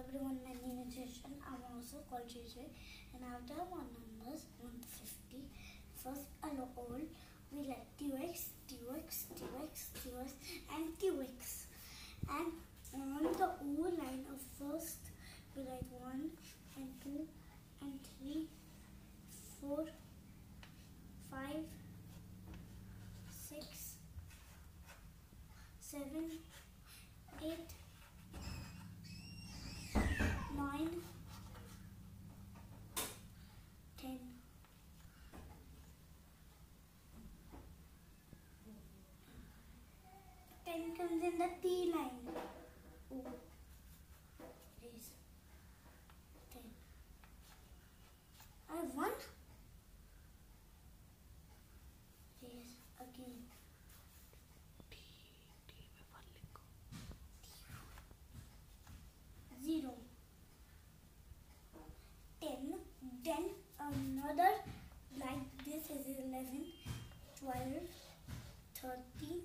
everyone, my name is Yashan. I'm also called JJ. And after one numbers 1 to 50, first and all, we like to TX, 39. Oh, 10. I have one. Yes, again. Zero. Ten. Then another like this is 11, 12, 13,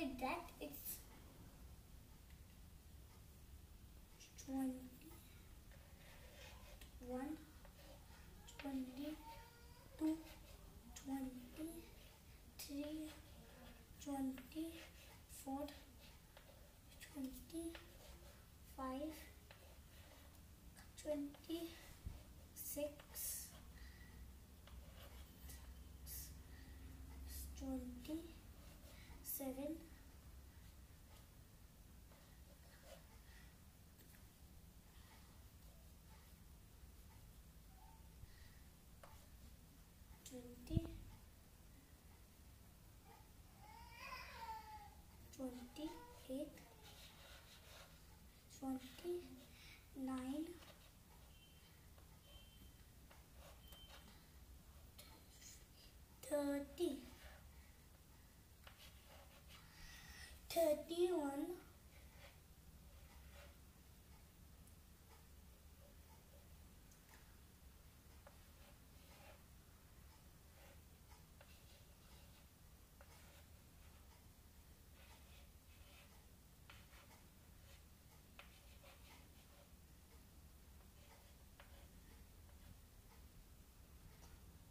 after that it's 20, 1, 22, 23, 24, 25, 26, 27, 31,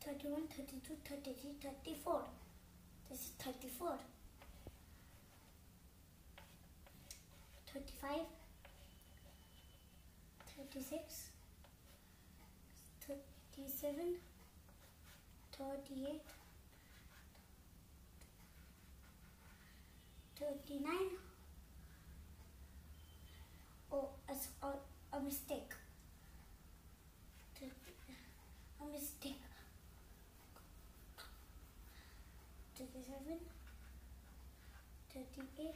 31, 32, 33, 34. This is 34. 35, 36, 37, 38, 39. Oh, it's a, a mistake. A mistake. 37, 38,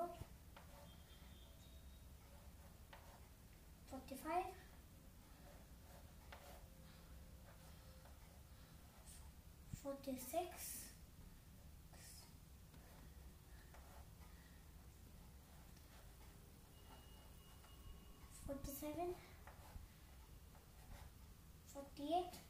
good. 45. 46. 47. 48.